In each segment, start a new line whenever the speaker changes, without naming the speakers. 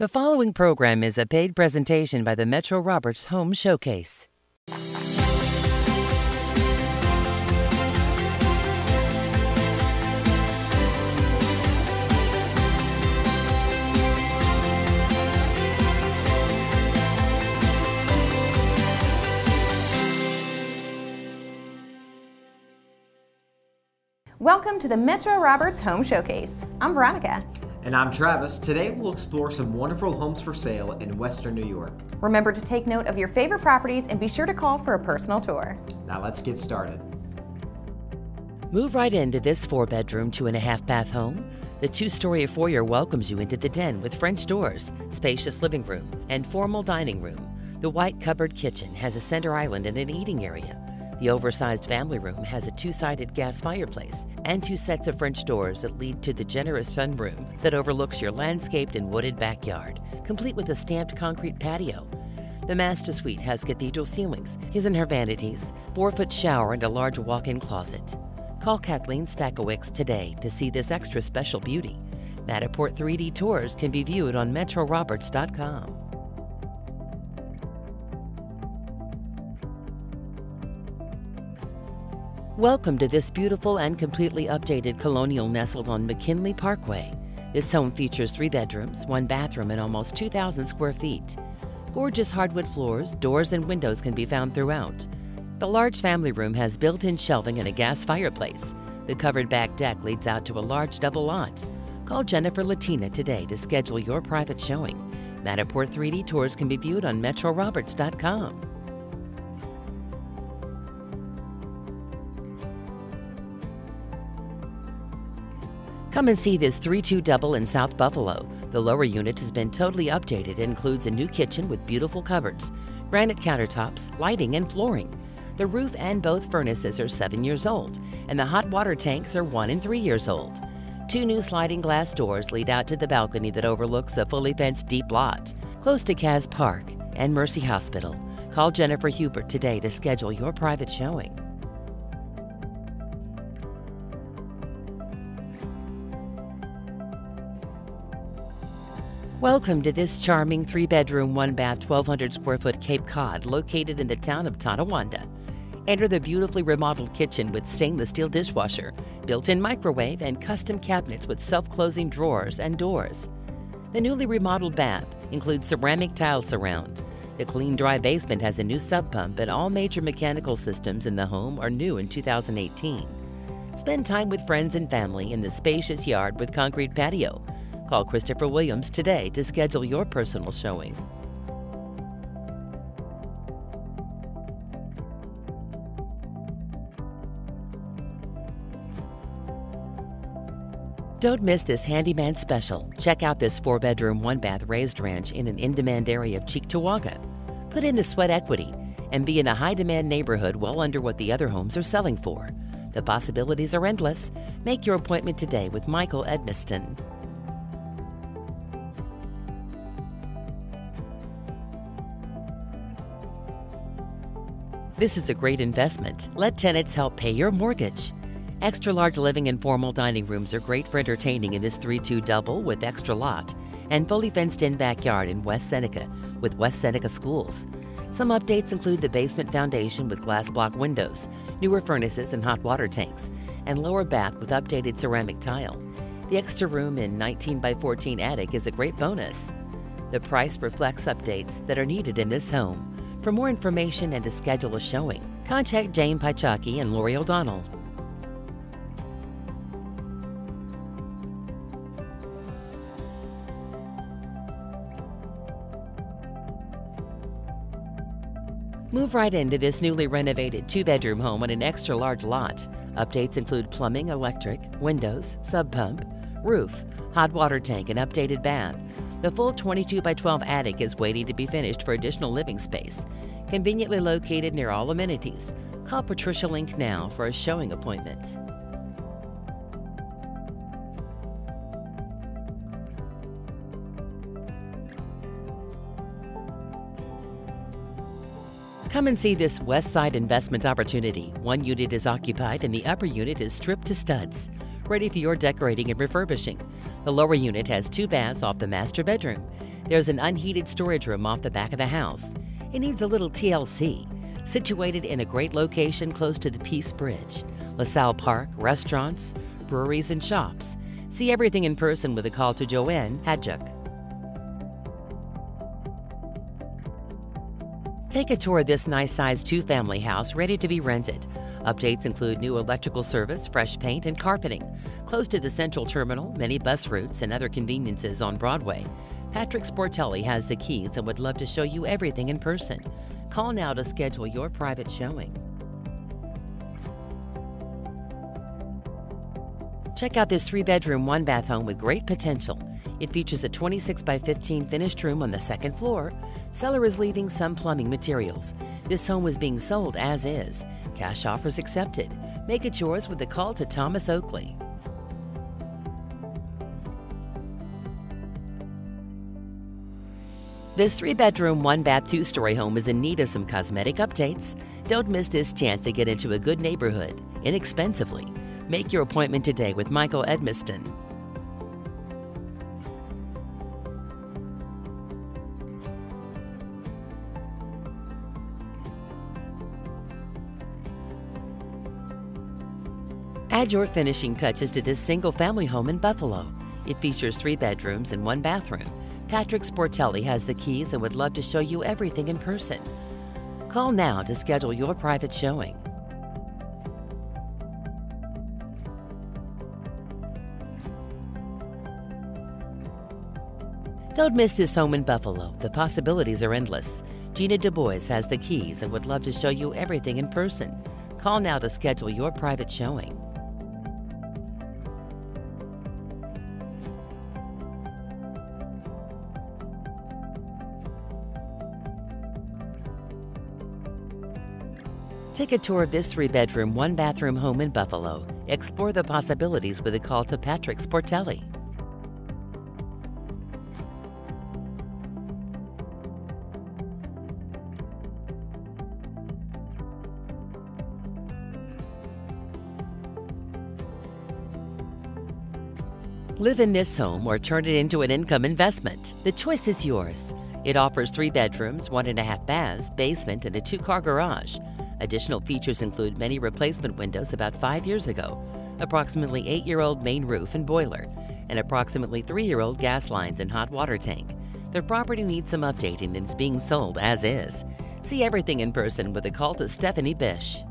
The following program is a paid presentation by the Metro Roberts Home Showcase.
Welcome to the Metro Roberts Home Showcase. I'm Veronica.
And I'm Travis. Today we'll explore some wonderful homes for sale in Western New York.
Remember to take note of your favorite properties and be sure to call for a personal tour.
Now let's get started.
Move right into this four bedroom, two and a half bath home. The two story foyer welcomes you into the den with French doors, spacious living room, and formal dining room. The white cupboard kitchen has a center island and an eating area. The oversized family room has a two sided gas fireplace and two sets of French doors that lead to the generous sunroom that overlooks your landscaped and wooded backyard, complete with a stamped concrete patio. The master suite has cathedral ceilings, his and her vanities, four foot shower, and a large walk in closet. Call Kathleen Stakowicz today to see this extra special beauty. Matterport 3D tours can be viewed on MetroRoberts.com. Welcome to this beautiful and completely updated colonial nestled on McKinley Parkway. This home features three bedrooms, one bathroom, and almost 2,000 square feet. Gorgeous hardwood floors, doors, and windows can be found throughout. The large family room has built in shelving and a gas fireplace. The covered back deck leads out to a large double lot. Call Jennifer Latina today to schedule your private showing. Matterport 3D tours can be viewed on MetroRoberts.com. Come and see this 3 2 double in South Buffalo. The lower unit has been totally updated and includes a new kitchen with beautiful cupboards, granite countertops, lighting, and flooring. The roof and both furnaces are seven years old, and the hot water tanks are one and three years old. Two new sliding glass doors lead out to the balcony that overlooks a fully fenced deep lot, close to Caz Park and Mercy Hospital. Call Jennifer Hubert today to schedule your private showing. Welcome to this charming three bedroom, one bath, 1,200 square foot Cape Cod located in the town of Tonawanda. Enter the beautifully remodeled kitchen with stainless steel dishwasher, built in microwave, and custom cabinets with self closing drawers and doors. The newly remodeled bath includes ceramic tile surround. The clean, dry basement has a new sump pump, and all major mechanical systems in the home are new in 2018. Spend time with friends and family in the spacious yard with concrete patio Call Christopher Williams today to schedule your personal showing. Don't miss this handyman special. Check out this four bedroom, one bath raised ranch in an in demand area of Cheektowaga. Put in the sweat equity and be in a high demand neighborhood well under what the other homes are selling for. The possibilities are endless. Make your appointment today with Michael Edmiston. This is a great investment. Let tenants help pay your mortgage. Extra large living and formal dining rooms are great for entertaining in this 3 2 double with extra lot and fully fenced in backyard in West Seneca with West Seneca Schools. Some updates include the basement foundation with glass block windows, newer furnaces and hot water tanks, and lower bath with updated ceramic tile. The extra room in 19 by 14 attic is a great bonus. The price reflects updates that are needed in this home. For more information and to schedule a showing, contact Jane Pachaki and Lori O'Donnell. Move right into this newly renovated two bedroom home on an extra large lot. Updates include plumbing, electric, windows, sump pump, roof, hot water tank, and updated bath. The full 22 by 12 attic is waiting to be finished for additional living space. Conveniently located near all amenities. Call Patricia Link now for a showing appointment. Come and see this West Side investment opportunity. One unit is occupied and the upper unit is stripped to studs, ready for your decorating and refurbishing. The lower unit has two baths off the master bedroom. There's an unheated storage room off the back of the house. It needs a little TLC. Situated in a great location close to the Peace Bridge, LaSalle Park, restaurants, breweries, and shops. See everything in person with a call to Joanne Hadjuk. Take a tour of this nice sized two family house ready to be rented. Updates include new electrical service, fresh paint, and carpeting. Close to the central terminal, many bus routes, and other conveniences on Broadway. Patrick Sportelli has the keys and would love to show you everything in person. Call now to schedule your private showing. Check out this three bedroom, one bath home with great potential. It features a 26 by 15 finished room on the second floor. Seller is leaving some plumbing materials. This home was being sold as is. Cash offers accepted. Make it yours with a call to Thomas Oakley. This three bedroom, one bath, two story home is in need of some cosmetic updates. Don't miss this chance to get into a good neighborhood inexpensively. Make your appointment today with Michael Edmiston. Add your finishing touches to this single family home in Buffalo. It features three bedrooms and one bathroom. Patrick Sportelli has the keys and would love to show you everything in person. Call now to schedule your private showing. Don't miss this home in Buffalo. The possibilities are endless. Gina Du Bois has the keys and would love to show you everything in person. Call now to schedule your private showing. Take a tour of this three bedroom, one bathroom home in Buffalo. Explore the possibilities with a call to Patrick Sportelli. Live in this home or turn it into an income investment. The choice is yours. It offers three bedrooms, one and a half baths, basement, and a two car garage. Additional features include many replacement windows about five years ago, approximately eight year old main roof and boiler, and approximately three year old gas lines and hot water tank. The property needs some updating and is being sold as is. See everything in person with a call to Stephanie Bish.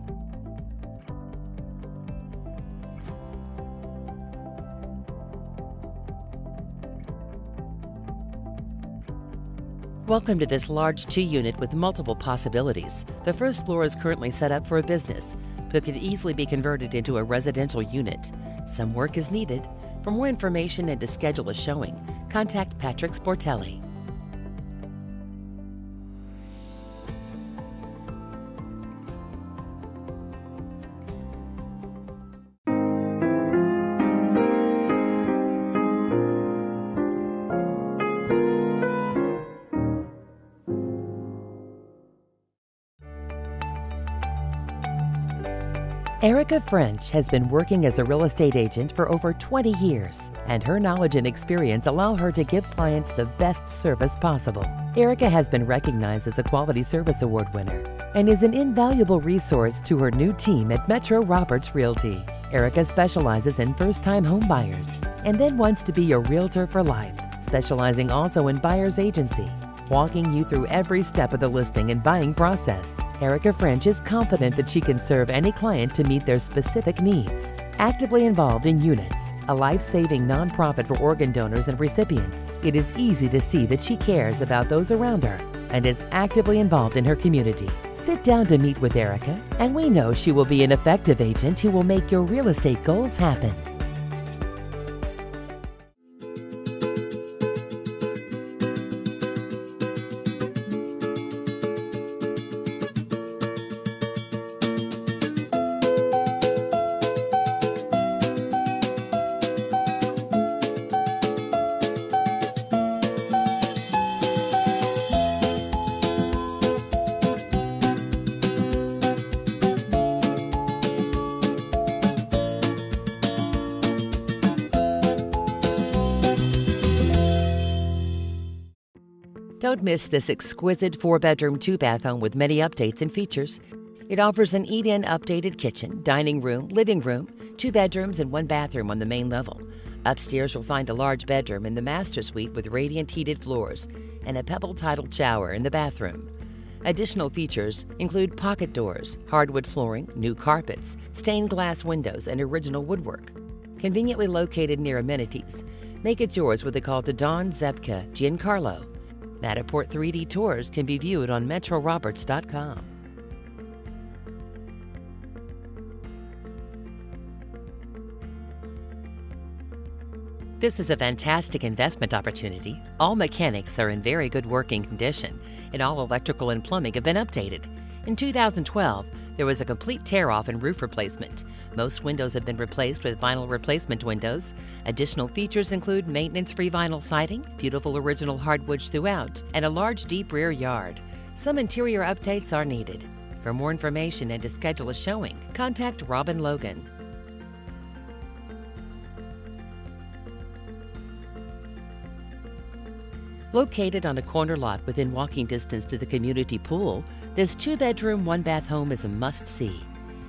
Welcome to this large two unit with multiple possibilities. The first floor is currently set up for a business, but could easily be converted into a residential unit. Some work is needed. For more information and to schedule a showing, contact Patrick Sportelli. Erica French has been working as a real estate agent for over 20 years, and her knowledge and experience allow her to give clients the best service possible. Erica has been recognized as a Quality Service Award winner and is an invaluable resource to her new team at Metro Roberts Realty. Erica specializes in first time home buyers and then wants to be your realtor for life, specializing also in buyer's agency walking you through every step of the listing and buying process. Erica French is confident that she can serve any client to meet their specific needs. Actively involved in UNYTS, a life saving nonprofit for organ donors and recipients, it is easy to see that she cares about those around her and is actively involved in her community. Sit down to meet with Erica, and we know she will be an effective agent who will make your real estate goals happen. Don't miss this exquisite four bedroom, two bath home with many updates and features. It offers an eat in updated kitchen, dining room, living room, two bedrooms, and one bathroom on the main level. Upstairs, you'll find a large bedroom in the master suite with radiant heated floors and a pebble tiled shower in the bathroom. Additional features include pocket doors, hardwood flooring, new carpets, stained glass windows, and original woodwork. Conveniently located near amenities, make it yours with a call to Don Zepka Giancarlo Matterport 3D tours can be viewed on metroroberts.com. This is a fantastic investment opportunity. All mechanics are in very good working condition, and all electrical and plumbing have been updated. In 2012, there was a complete tear off and roof replacement. Most windows have been replaced with vinyl replacement windows. Additional features include maintenance free vinyl siding, beautiful original hardwoods throughout, and a large deep rear yard. Some interior updates are needed. For more information and to schedule a showing, contact Robin Logan. Located on a corner lot within walking distance to the community pool, this two bedroom, one bath home is a must see.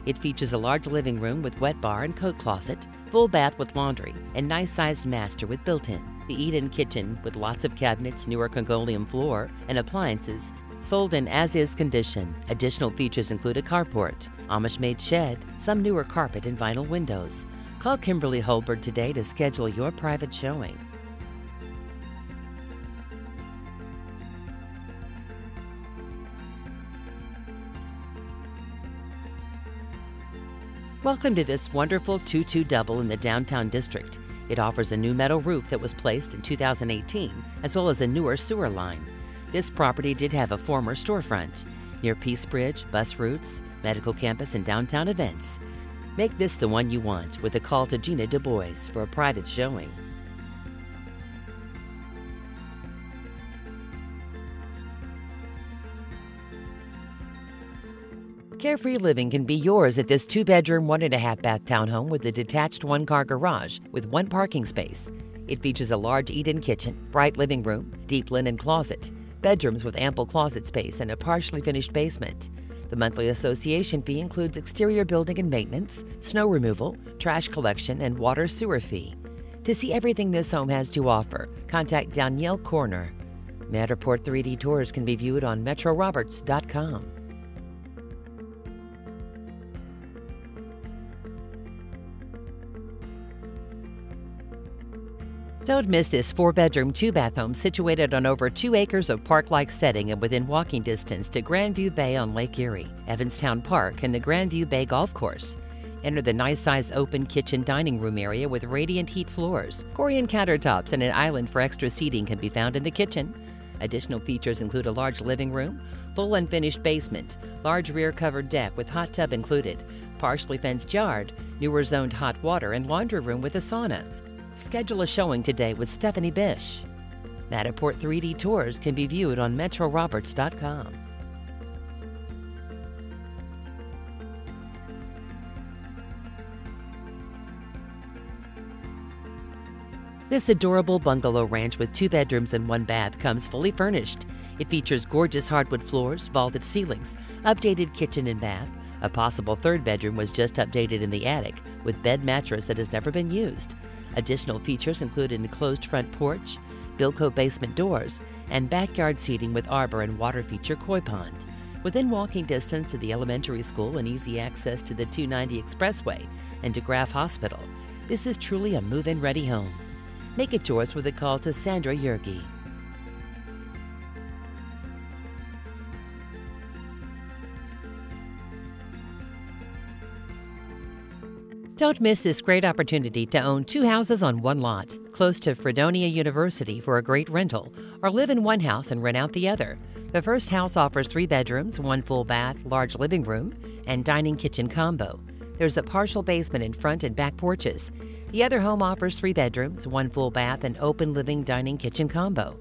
It features a large living room with wet bar and coat closet, full bath with laundry, and nice sized master with built in. The eat in kitchen with lots of cabinets, newer Congoleum floor, and appliances sold in as is condition. Additional features include a carport, Amish made shed, some newer carpet, and vinyl windows. Call Kimberly Holberg today to schedule your private showing. Welcome to this wonderful 2 2 double in the downtown district. It offers a new metal roof that was placed in 2018, as well as a newer sewer line. This property did have a former storefront near Peace Bridge, bus routes, medical campus, and downtown events. Make this the one you want with a call to Gina Du Bois for a private showing. Carefree living can be yours at this two bedroom, one and a half bath townhome with a detached one car garage with one parking space. It features a large eat in kitchen, bright living room, deep linen closet, bedrooms with ample closet space, and a partially finished basement. The monthly association fee includes exterior building and maintenance, snow removal, trash collection, and water sewer fee. To see everything this home has to offer, contact Danielle Corner. Matterport 3D tours can be viewed on metroroberts.com. Don't miss this four bedroom, two bath home situated on over two acres of park like setting and within walking distance to Grandview Bay on Lake Erie, Evanstown Park, and the Grandview Bay Golf Course. Enter the nice size open kitchen dining room area with radiant heat floors. Corian countertops and an island for extra seating can be found in the kitchen. Additional features include a large living room, full unfinished basement, large rear covered deck with hot tub included, partially fenced yard, newer zoned hot water, and laundry room with a sauna. Schedule a showing today with Stephanie Bish. Matterport 3D tours can be viewed on metroroberts.com. This adorable bungalow ranch with two bedrooms and one bath comes fully furnished. It features gorgeous hardwood floors, vaulted ceilings, updated kitchen and bath. A possible third bedroom was just updated in the attic with bed mattress that has never been used. Additional features include an enclosed front porch, Bilco basement doors, and backyard seating with arbor and water feature koi pond. Within walking distance to the elementary school and easy access to the 290 expressway and DeGraff Hospital, this is truly a move in ready home. Make it yours with a call to Sandra Yergi. Don't miss this great opportunity to own two houses on one lot, close to Fredonia University for a great rental, or live in one house and rent out the other. The first house offers three bedrooms, one full bath, large living room, and dining kitchen combo. There's a partial basement in front and back porches. The other home offers three bedrooms, one full bath, and open living dining kitchen combo.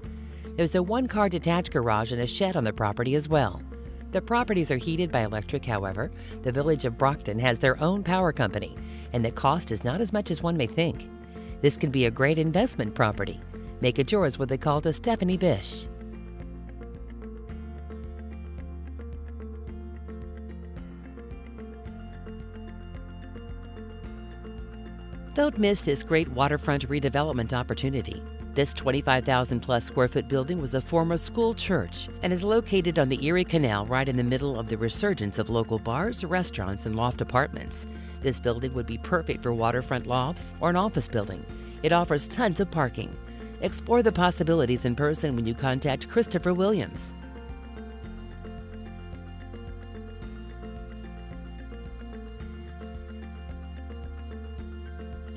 There's a one car detached garage and a shed on the property as well. The properties are heated by electric, however. The village of Brocton has their own power company, and the cost is not as much as one may think. This can be a great investment property. Make it yours with a call to Stephanie Bish. Don't miss this great waterfront redevelopment opportunity. This 25,000 plus square foot building was a former school church and is located on the Erie Canal right in the middle of the resurgence of local bars, restaurants, and loft apartments. This building would be perfect for waterfront lofts or an office building. It offers tons of parking. Explore the possibilities in person when you contact Christopher Williams.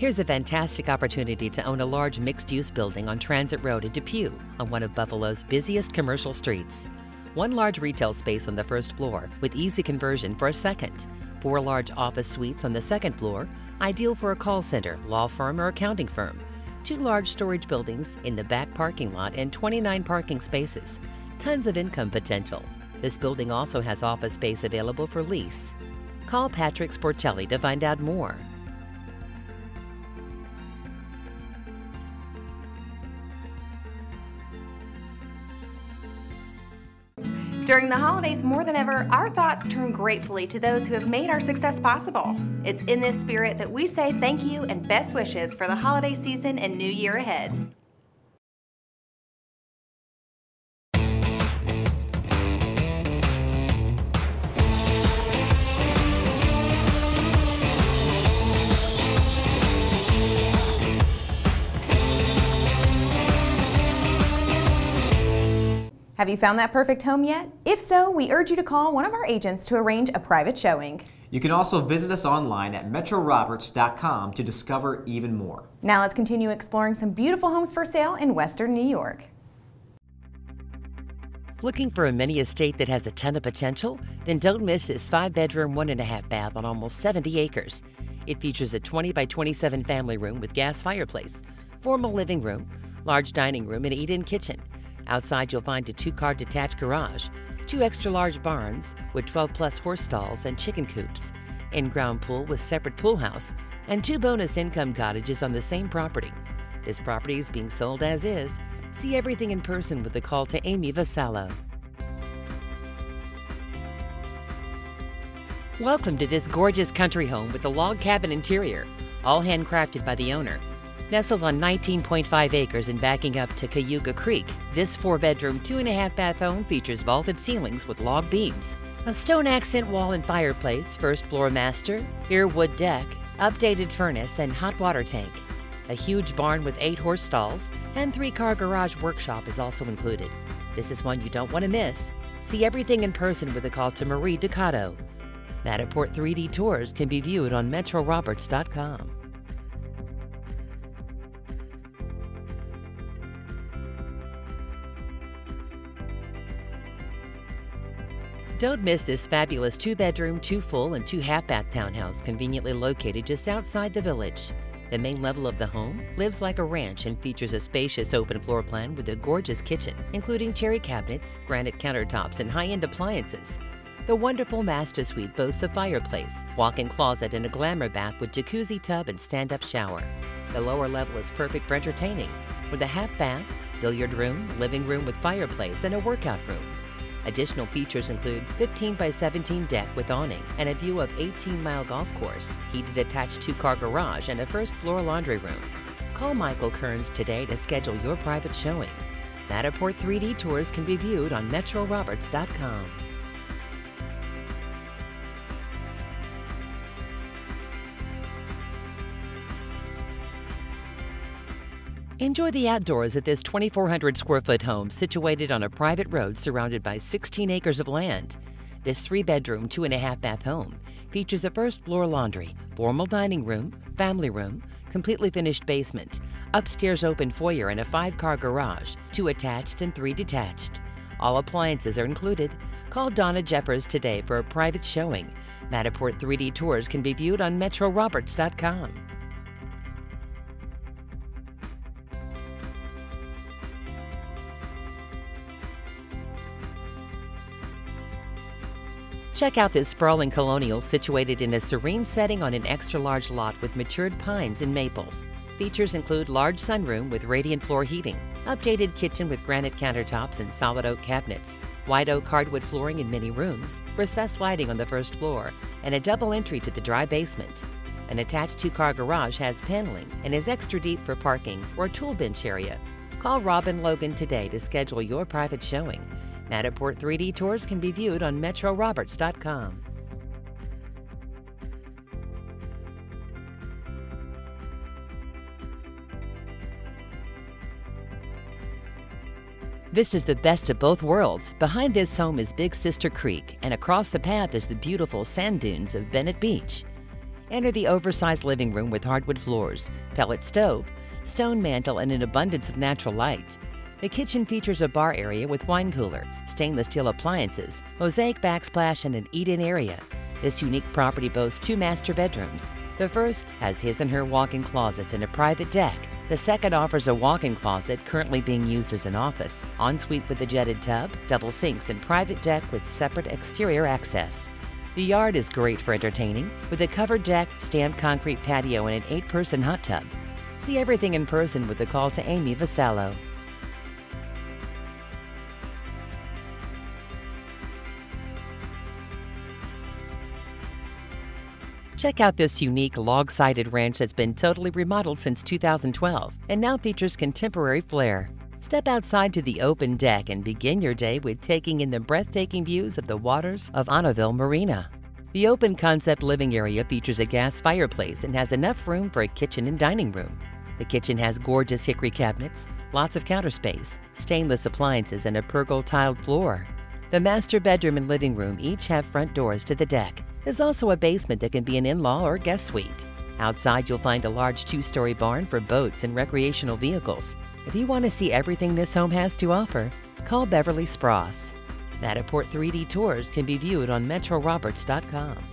Here's a fantastic opportunity to own a large mixed use building on Transit Road in Depew, on one of Buffalo's busiest commercial streets. One large retail space on the first floor with easy conversion for a second. Four large office suites on the second floor, ideal for a call center, law firm, or accounting firm. Two large storage buildings in the back parking lot and 29 parking spaces. Tons of income potential. This building also has office space available for lease. Call Patrick Sportelli to find out more.
During the holidays, more than ever, our thoughts turn gratefully to those who have made our success possible. It's in this spirit that we say thank you and best wishes for the holiday season and new year ahead. Have you found that perfect home yet? If so, we urge you to call one of our agents to arrange a private showing.
You can also visit us online at metroroberts.com to discover even more.
Now let's continue exploring some beautiful homes for sale in Western New York.
Looking for a mini estate that has a ton of potential? Then don't miss this five bedroom, one and a half bath on almost 70 acres. It features a 20 by 27 family room with gas fireplace, formal living room, large dining room, and eat in kitchen. Outside, you'll find a two car detached garage, two extra large barns with 12 plus horse stalls and chicken coops, in ground pool with separate pool house, and two bonus income cottages on the same property. This property is being sold as is. See everything in person with a call to Amy Vasallo. Welcome to this gorgeous country home with a log cabin interior, all handcrafted by the owner. Nestled on 19.5 acres and backing up to Cayuga Creek, this four bedroom, two and a half bath home features vaulted ceilings with log beams, a stone accent wall and fireplace, first floor master, earwood deck, updated furnace, and hot water tank. A huge barn with eight horse stalls and three car garage workshop is also included. This is one you don't want to miss. See everything in person with a call to Marie Ducato. Matterport 3D tours can be viewed on metroroberts.com. Don't miss this fabulous two bedroom, two full, and two half bath townhouse conveniently located just outside the village. The main level of the home lives like a ranch and features a spacious open floor plan with a gorgeous kitchen, including cherry cabinets, granite countertops, and high end appliances. The wonderful master suite boasts a fireplace, walk in closet, and a glamour bath with jacuzzi tub and stand up shower. The lower level is perfect for entertaining, with a half bath, billiard room, living room with fireplace, and a workout room. Additional features include 15 by 17 deck with awning and a view of 18 mile golf course, heated attached two car garage, and a first floor laundry room. Call Michael Kearns today to schedule your private showing. Matterport 3D tours can be viewed on MetroRoberts.com. Enjoy the outdoors at this 2,400 square foot home situated on a private road surrounded by 16 acres of land. This three bedroom, two and a half bath home features a first floor laundry, formal dining room, family room, completely finished basement, upstairs open foyer, and a five car garage, two attached and three detached. All appliances are included. Call Donna Jeffers today for a private showing. Matterport 3D tours can be viewed on MetroRoberts.com. Check out this sprawling colonial situated in a serene setting on an extra large lot with matured pines and maples. Features include large sunroom with radiant floor heating, updated kitchen with granite countertops and solid oak cabinets, white oak hardwood flooring in many rooms, recessed lighting on the first floor, and a double entry to the dry basement. An attached two car garage has paneling and is extra deep for parking or tool bench area. Call Robin Logan today to schedule your private showing. Matterport 3D tours can be viewed on MetroRoberts.com. This is the best of both worlds. Behind this home is Big Sister Creek, and across the path is the beautiful sand dunes of Bennett Beach. Enter the oversized living room with hardwood floors, pellet stove, stone mantel, and an abundance of natural light. The kitchen features a bar area with wine cooler, stainless steel appliances, mosaic backsplash, and an eat-in area. This unique property boasts two master bedrooms. The first has his and her walk-in closets and a private deck. The second offers a walk-in closet currently being used as an office, ensuite with a jetted tub, double sinks, and private deck with separate exterior access. The yard is great for entertaining, with a covered deck, stamped concrete patio, and an eight-person hot tub. See everything in person with a call to Amy Vasallo. Check out this unique log-sided ranch that's been totally remodeled since 2012 and now features contemporary flair. Step outside to the open deck and begin your day with taking in the breathtaking views of the waters of Annaville Marina. The open concept living area features a gas fireplace and has enough room for a kitchen and dining room. The kitchen has gorgeous hickory cabinets, lots of counter space, stainless appliances, and a pergola tiled floor. The master bedroom and living room each have front doors to the deck, there's also a basement that can be an in-law or guest suite. Outside, you'll find a large two-story barn for boats and recreational vehicles. If you want to see everything this home has to offer, call Beverly Spross. Matterport 3D tours can be viewed on MetroRoberts.com.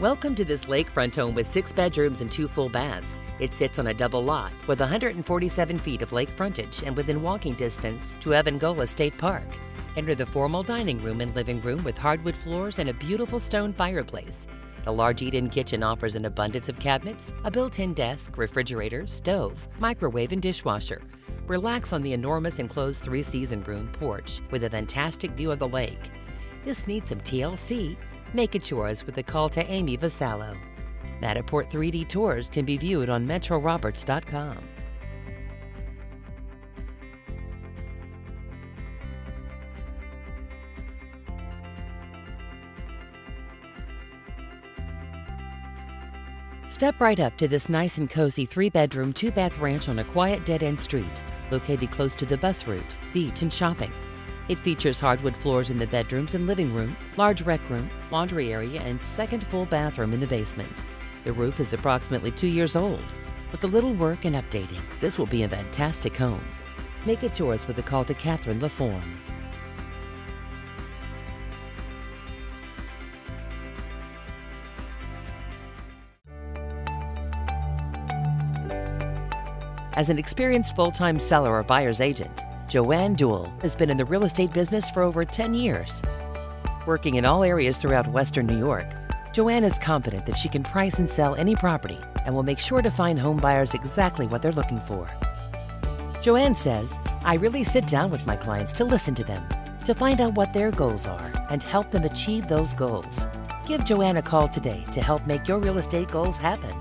Welcome to this lakefront home with six bedrooms and two full baths. It sits on a double lot with 147 feet of lake frontage and within walking distance to Evangola State Park. Enter the formal dining room and living room with hardwood floors and a beautiful stone fireplace. The large eat-in kitchen offers an abundance of cabinets, a built-in desk, refrigerator, stove, microwave, and dishwasher. Relax on the enormous enclosed three-season room porch with a fantastic view of the lake. This needs some TLC Make it yours with a call to Amy Vasallo. Matterport 3D tours can be viewed on MetroRoberts.com. Step right up to this nice and cozy three bedroom, two bath ranch on a quiet dead end street, located close to the bus route, beach, and shopping. It features hardwood floors in the bedrooms and living room, large rec room, laundry area, and second full bathroom in the basement. The roof is approximately two years old. With a little work and updating, this will be a fantastic home. Make it yours with a call to Catherine LaForme. As an experienced full-time seller or buyer's agent, Joanne Duell has been in the real estate business for over 10 years. Working in all areas throughout Western New York, Joanne is confident that she can price and sell any property and will make sure to find home buyers exactly what they're looking for. Joanne says, I really sit down with my clients to listen to them, to find out what their goals are and help them achieve those goals. Give Joanne a call today to help make your real estate goals happen.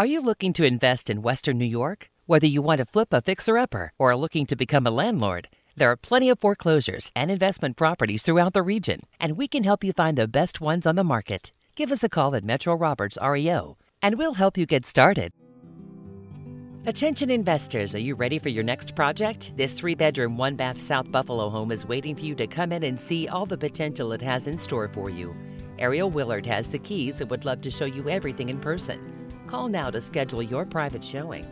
Are you looking to invest in Western New York? Whether you want to flip a fixer upper or are looking to become a landlord, there are plenty of foreclosures and investment properties throughout the region, and we can help you find the best ones on the market. Give us a call at Metro Roberts REO, and we'll help you get started. Attention investors, are you ready for your next project? This three bedroom, one bath South Buffalo home is waiting for you to come in and see all the potential it has in store for you. Ariel Willard has the keys and would love to show you everything in person. Call now to schedule your private showing.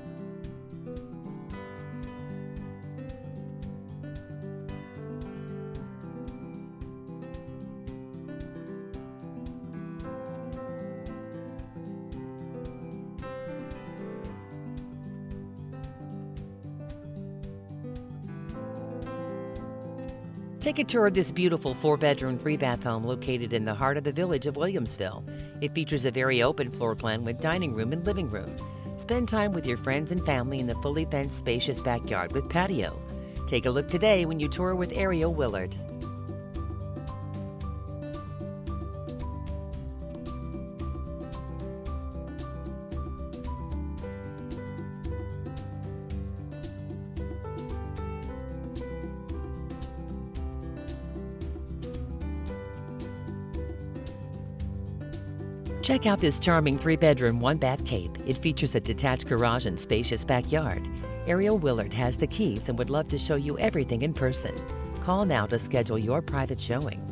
Take a tour of this beautiful four bedroom, three bath home located in the heart of the village of Williamsville. It features a very open floor plan with dining room and living room. Spend time with your friends and family in the fully fenced, spacious backyard with patio. Take a look today when you tour with Ariel Willard. Check out this charming three bedroom, one bath cape. It features a detached garage and spacious backyard. Ariel Willard has the keys and would love to show you everything in person. Call now to schedule your private showing.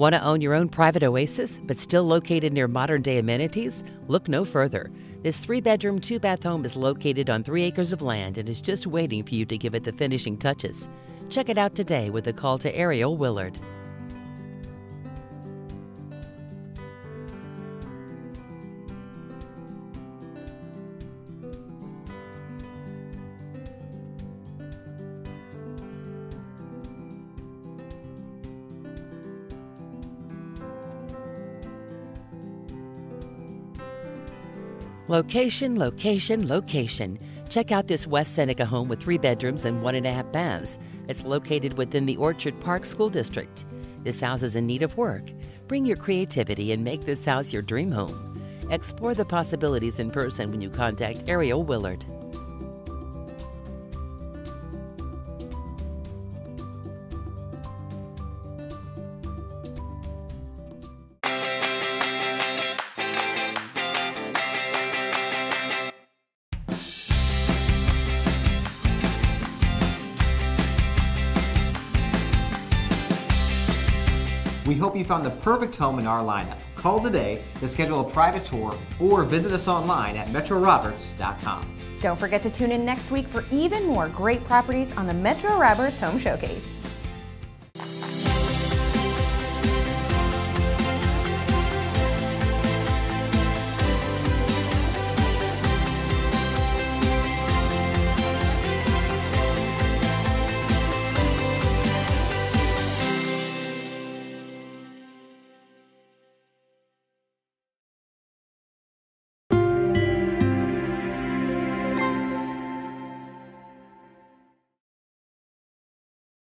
Want to own your own private oasis, but still located near modern day amenities? Look no further. This three bedroom, two bath home is located on three acres of land and is just waiting for you to give it the finishing touches. Check it out today with a call to Ariel Willard. Location, location, location. Check out this West Seneca home with three bedrooms and one and a half baths. It's located within the Orchard Park School District. This house is in need of work. Bring your creativity and make this house your dream home. Explore the possibilities in person when you contact Ariel Willard.
We hope you found the perfect home in our lineup. Call today to schedule a private tour or visit us online at metroroberts.com.
Don't forget to tune in next week for even more great properties on the Metro Roberts Home Showcase.